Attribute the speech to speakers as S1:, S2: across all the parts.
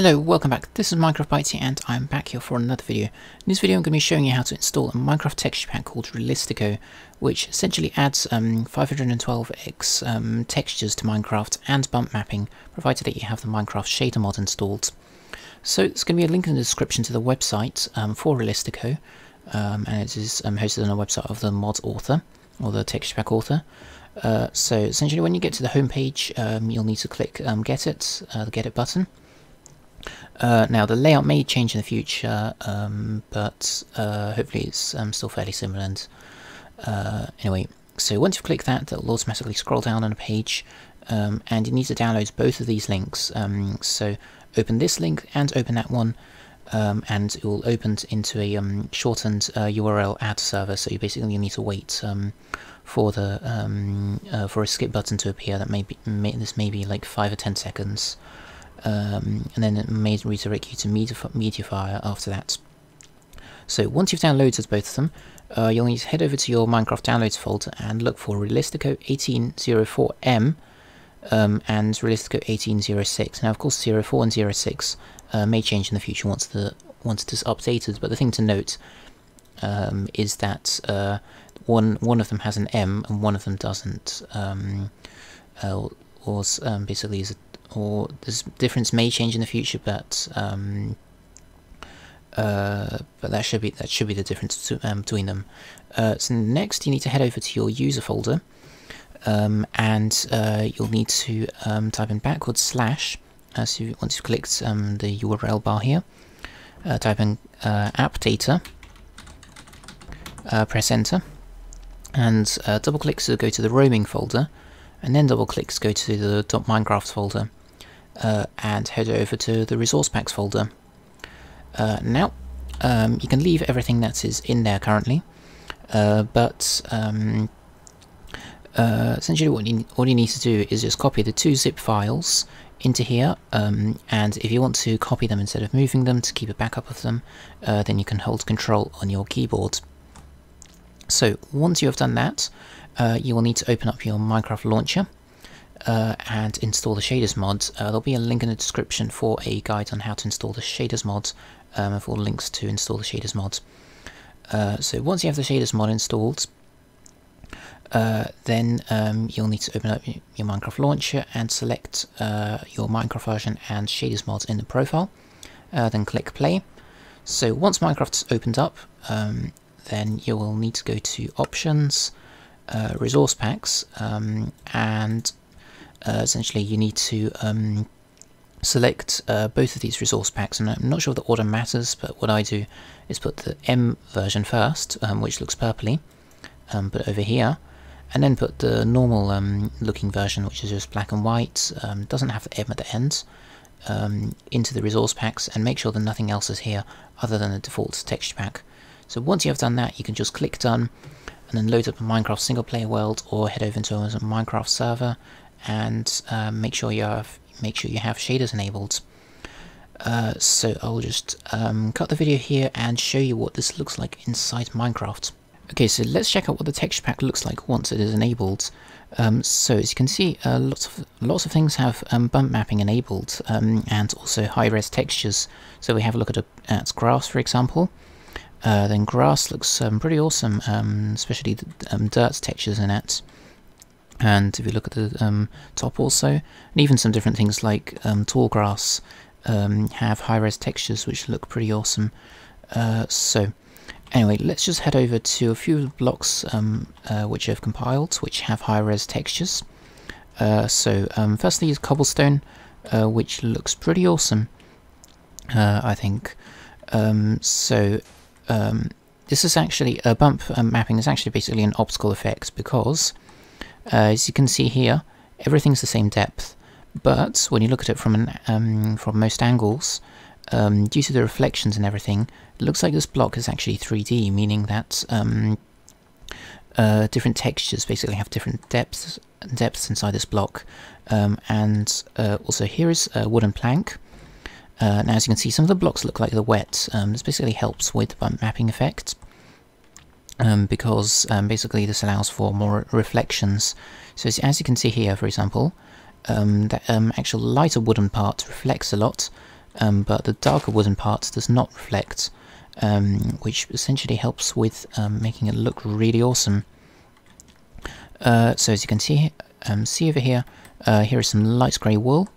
S1: Hello, welcome back. This is MinecraftByte and I'm back here for another video. In this video I'm going to be showing you how to install a Minecraft texture pack called Realistico, which essentially adds um, 512x um, textures to Minecraft and bump mapping, provided that you have the Minecraft shader mod installed. So there's going to be a link in the description to the website um, for Realistico, um, and it is um, hosted on the website of the mod author, or the texture pack author. Uh, so essentially when you get to the homepage, um, you'll need to click Get It, uh, the Get It button. Uh, now the layout may change in the future, um, but uh, hopefully it's um, still fairly similar. And uh, anyway, so once you click that, that'll automatically scroll down on a page, um, and you need to download both of these links. Um, so open this link and open that one, um, and it will open into a um, shortened URL uh, ad server. So you basically need to wait for the uh, for a skip button to appear. That may be may, this may be like five or ten seconds um, and then it may redirect you to Mediafire after that. So once you've downloaded both of them, uh, you'll need to head over to your Minecraft downloads folder and look for Realistico 1804M um, and Realistico 1806. Now, of course, 04 and 06 uh, may change in the future once the once it is updated. But the thing to note um, is that uh, one one of them has an M and one of them doesn't. Um, uh, or um, basically is a or this difference may change in the future, but um, uh, but that should be that should be the difference to, um, between them. Uh, so next, you need to head over to your user folder, um, and uh, you'll need to um, type in backward slash. Uh, so you, once you've clicked um, the URL bar here, uh, type in uh, app data, press enter, and double click to go to the roaming folder, and then double click to go to the .minecraft folder uh, and head over to the resource packs folder. Uh, now, um, you can leave everything that is in there currently, uh, but um, uh, essentially what you, all you need to do is just copy the two zip files into here, um, and if you want to copy them instead of moving them to keep a backup of them, uh, then you can hold control on your keyboard. So once you have done that, uh, you will need to open up your Minecraft launcher, uh, and install the shaders mod, uh, there'll be a link in the description for a guide on how to install the shaders mod, um, for links to install the shaders mod. Uh, so once you have the shaders mod installed, uh, then um, you'll need to open up your Minecraft launcher and select uh, your Minecraft version and shaders mods in the profile. Uh, then click play. So once Minecraft's opened up, um, then you will need to go to options, resource packs, um, and uh, essentially you need to um, select uh, both of these resource packs. And I'm not sure the order matters but what I do is put the M version first um, which looks purpley um, but over here and then put the normal um, looking version which is just black and white um, doesn't have the M at the end um, into the resource packs and make sure that nothing else is here other than the default texture pack. So once you have done that you can just click done and then load up a Minecraft single player world or head over into a Minecraft server and uh, make sure you have make sure you have shaders enabled. Uh, so I'll just um, cut the video here and show you what this looks like inside Minecraft. Okay, so let's check out what the texture pack looks like once it is enabled. Um, so as you can see, uh, lots of lots of things have um, bump mapping enabled um, and also high-res textures. So we have a look at, a, at grass, for example. Uh, then grass looks um, pretty awesome, um, especially the dirt textures in it and if you look at the um, top also, and even some different things like um, tall grass um, have high-res textures which look pretty awesome. Uh, so anyway, let's just head over to a few blocks um, uh, which I've compiled, which have high-res textures. Uh, so um, firstly is cobblestone, uh, which looks pretty awesome, uh, I think. Um, so this is actually a bump mapping is actually basically an optical effect because uh, as you can see here, everything's the same depth, but when you look at it from an, um, from most angles, um, due to the reflections and everything, it looks like this block is actually 3D, meaning that um, uh, different textures basically have different depths depths inside this block. Um, and uh, also here is a wooden plank. Uh, now as you can see, some of the blocks look like they're wet. Um, this basically helps with bump mapping effect um, because um, basically this allows for more reflections. So as, you can see here, for example, um, the um, actual lighter wooden part reflects a lot, um, but the darker wooden part does not reflect, um, which essentially helps with making it look really awesome. Uh, so as you can see, see over here, uh, here is some light grey wool.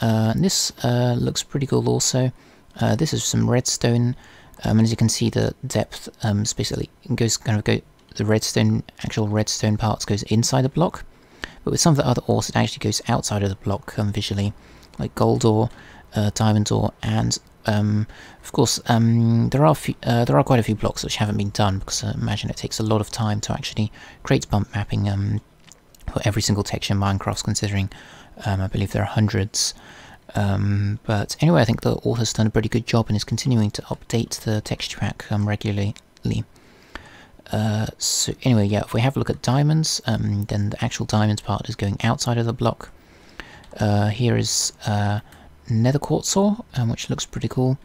S1: Uh, this uh, looks pretty cool also. Uh, this is some redstone, um, and as you can see, the depth um, basically goes kind of go. The redstone, actual redstone parts, goes inside the block, but with some of the other ores, it actually goes outside of the block um, visually, like gold ore, uh, diamond ore, and um, of course, um, there are few, uh, there are quite a few blocks which haven't been done because I imagine it takes a lot of time to actually create bump mapping um, for every single texture in Minecraft. Considering, um, I believe there are hundreds. Um, but anyway, I think the author's done a pretty good job and is continuing to update the texture pack um, regularly. Uh, so anyway, yeah, if we have a look at diamonds, then the actual diamonds part is going outside of the block. Uh, here is uh, nether quartz ore, um, which looks pretty cool.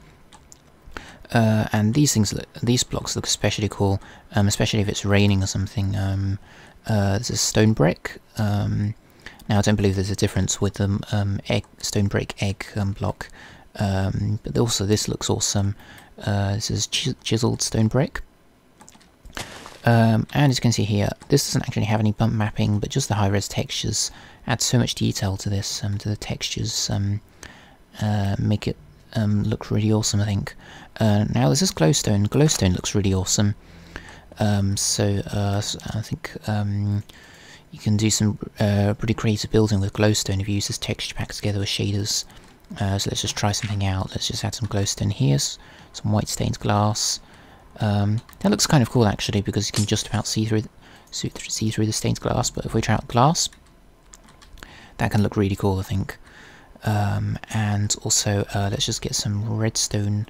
S1: Uh, and these things, look, these blocks look especially cool, um, especially if it's raining or something. Um, uh, there's a stone brick. Um, now I don't believe there's a difference with the um, egg, stone brick egg um, block, um, but also this looks awesome. Uh, this is ch chiseled stone brick. and as you can see here, this doesn't actually have any bump mapping, but just the high-res textures add so much detail to this, to the textures. Uh, make it um, look really awesome, I think. Uh, now this is glowstone. Glowstone looks really awesome. Um, so uh, I think um, you can do some uh, pretty creative building with glowstone if you use this texture pack together with shaders. Uh, so let's just try something out. Let's just add some glowstone here, some white stained glass. Um, that looks kind of cool actually because you can just about see through see through the stained glass. But if we try out glass, that can look really cool, I think. Um, and also, uh, let's just get some redstone.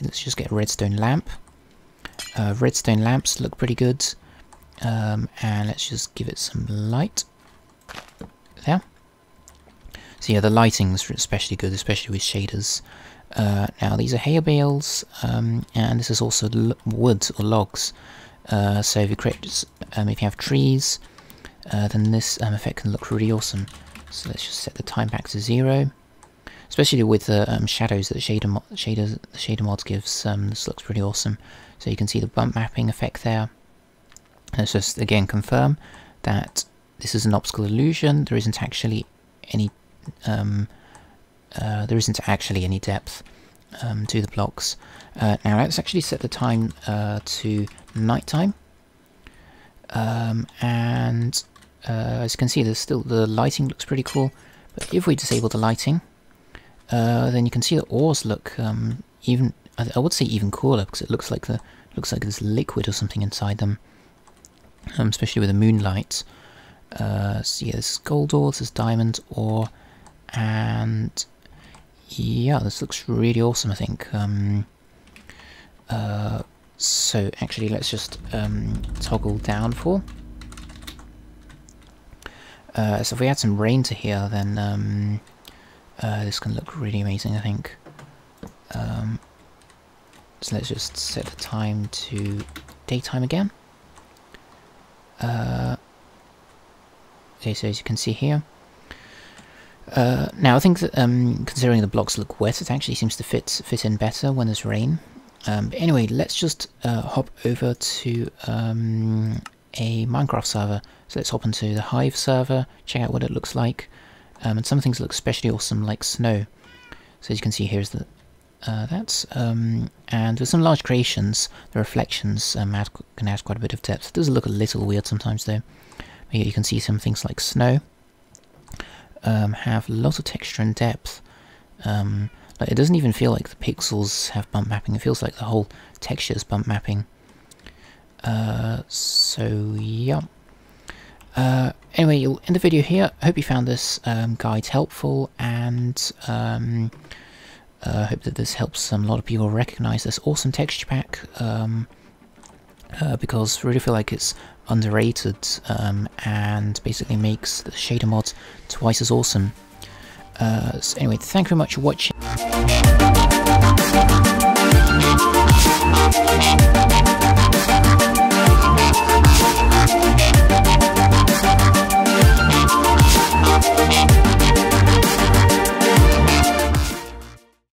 S1: Let's just get a redstone lamp. Uh, redstone lamps look pretty good. Um, and let's just give it some light. There. So yeah, the lighting's especially good, especially with shaders. Uh, now these are hay bales, um, and this is also wood or logs. Uh, so if you create, um, if you have trees, uh, then this um, effect can look really awesome. So let's just set the time back to zero. Especially with the um, shadows that the shader, mo shader, the shader mod gives, um, this looks pretty awesome. So you can see the bump mapping effect there. Let's just again confirm that this is an optical illusion. There isn't actually any um, uh, there isn't actually any depth um, to the blocks. Uh, now let's actually set the time uh, to nighttime. Um, and uh, as you can see, there's still the lighting looks pretty cool. But if we disable the lighting, uh, then you can see the ores look um, even. I, I, would say even cooler because it looks like the looks like there's liquid or something inside them. Um, especially with the moonlight. Uh, so yeah, this is gold ore, this is diamond ore, and yeah, this looks really awesome. I think. Um, uh, so actually, let's just um, toggle downfall. Uh, so if we add some rain to here, then um, uh, this can look really amazing, I think. Um, so let's just set the time to daytime again. Uh, okay, so as you can see here. Uh, now I think that um, considering the blocks look wet, it actually seems to fit fit in better when there's rain. Um, but anyway, let's just uh, hop over to um, a Minecraft server. So let's hop into the Hive server, check out what it looks like. Um, and some things look especially awesome, like snow. So as you can see, here's the uh, that's um, and with some large creations, the reflections um, add, can add quite a bit of depth. It does look a little weird sometimes though. You can see some things like snow um, have a lot of texture and depth. Um, like it doesn't even feel like the pixels have bump mapping. It feels like the whole texture is bump mapping. Uh, so yeah. Uh, anyway, you'll end the video here. I hope you found this um, guide helpful, and um, uh, hope that this helps um, a lot of people recognize this awesome texture pack. Um, uh, because I really feel like it's underrated um, and basically makes the shader mod twice as awesome. Uh, so anyway, thank you very much for watching.